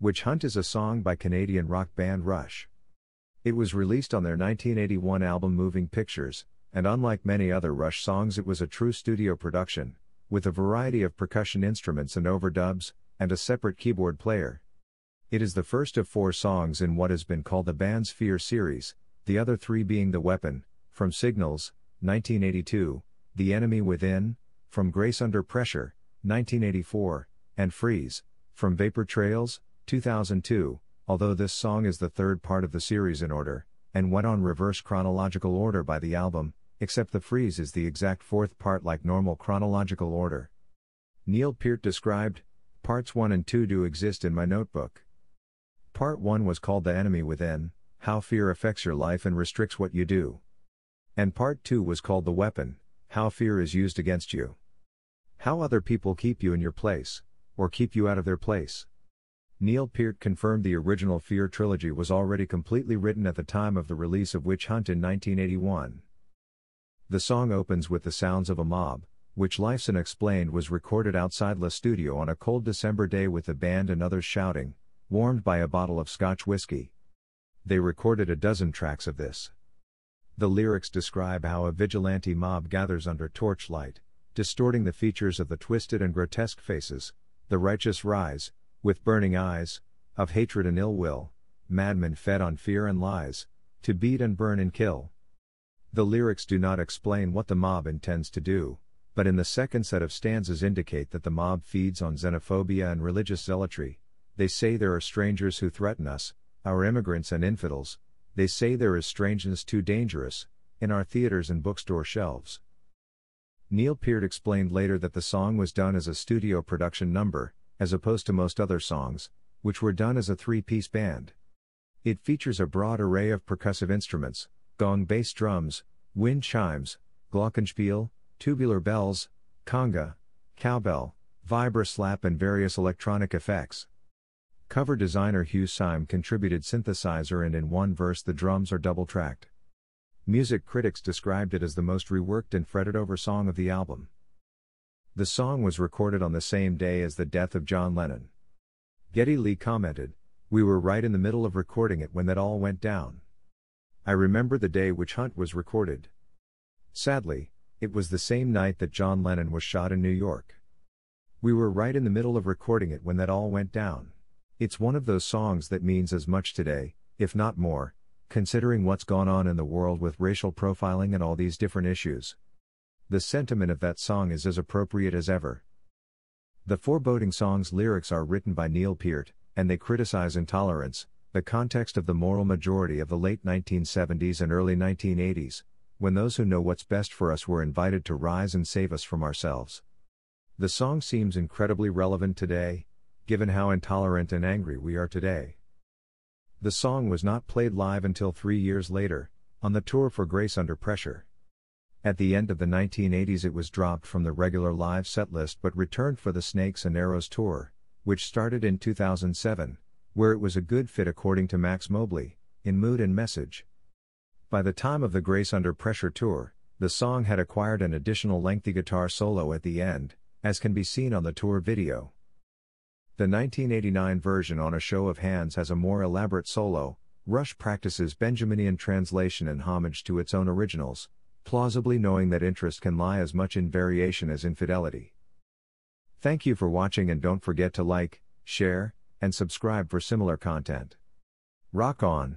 Witch Hunt is a song by Canadian rock band Rush. It was released on their 1981 album Moving Pictures, and unlike many other Rush songs, it was a true studio production, with a variety of percussion instruments and overdubs, and a separate keyboard player. It is the first of four songs in what has been called the band's Fear series, the other three being The Weapon, from Signals, 1982, The Enemy Within, from Grace Under Pressure, 1984, and Freeze, from Vapor Trails, 2002, although this song is the third part of the series in order, and went on reverse chronological order by the album, except the freeze is the exact fourth part like normal chronological order. Neil Peart described, Parts 1 and 2 do exist in my notebook. Part 1 was called The Enemy Within, How Fear Affects Your Life and Restricts What You Do. And Part 2 was called The Weapon, How Fear is Used Against You. How other people keep you in your place, or keep you out of their place. Neil Peart confirmed the original Fear trilogy was already completely written at the time of the release of Witch Hunt in 1981. The song opens with the sounds of a mob, which Lifeson explained was recorded outside Le Studio on a cold December day with the band and others shouting, warmed by a bottle of Scotch whiskey. They recorded a dozen tracks of this. The lyrics describe how a vigilante mob gathers under torchlight, distorting the features of the twisted and grotesque faces, the righteous rise, with burning eyes, of hatred and ill will, madmen fed on fear and lies, to beat and burn and kill. The lyrics do not explain what the mob intends to do, but in the second set of stanzas indicate that the mob feeds on xenophobia and religious zealotry. They say there are strangers who threaten us, our immigrants and infidels, they say there is strangeness too dangerous, in our theaters and bookstore shelves. Neil Peart explained later that the song was done as a studio production number, as opposed to most other songs, which were done as a three piece band. It features a broad array of percussive instruments gong bass drums, wind chimes, glockenspiel, tubular bells, conga, cowbell, vibra slap, and various electronic effects. Cover designer Hugh Syme contributed synthesizer, and in one verse the drums are double tracked. Music critics described it as the most reworked and fretted over song of the album. The song was recorded on the same day as the death of John Lennon. Geddy Lee commented, We were right in the middle of recording it when that all went down. I remember the day Witch Hunt was recorded. Sadly, it was the same night that John Lennon was shot in New York. We were right in the middle of recording it when that all went down. It's one of those songs that means as much today, if not more, considering what's gone on in the world with racial profiling and all these different issues. The sentiment of that song is as appropriate as ever. The foreboding song's lyrics are written by Neil Peart, and they criticize intolerance, the context of the moral majority of the late 1970s and early 1980s, when those who know what's best for us were invited to rise and save us from ourselves. The song seems incredibly relevant today, given how intolerant and angry we are today. The song was not played live until three years later, on the tour for Grace Under Pressure. At the end of the 1980s, it was dropped from the regular live setlist but returned for the Snakes and Arrows tour, which started in 2007, where it was a good fit according to Max Mobley, in mood and message. By the time of the Grace Under Pressure tour, the song had acquired an additional lengthy guitar solo at the end, as can be seen on the tour video. The 1989 version on A Show of Hands has a more elaborate solo. Rush practices Benjaminian translation and homage to its own originals, plausibly knowing that interest can lie as much in variation as infidelity. Thank you for watching and don't forget to like, share, and subscribe for similar content. Rock on!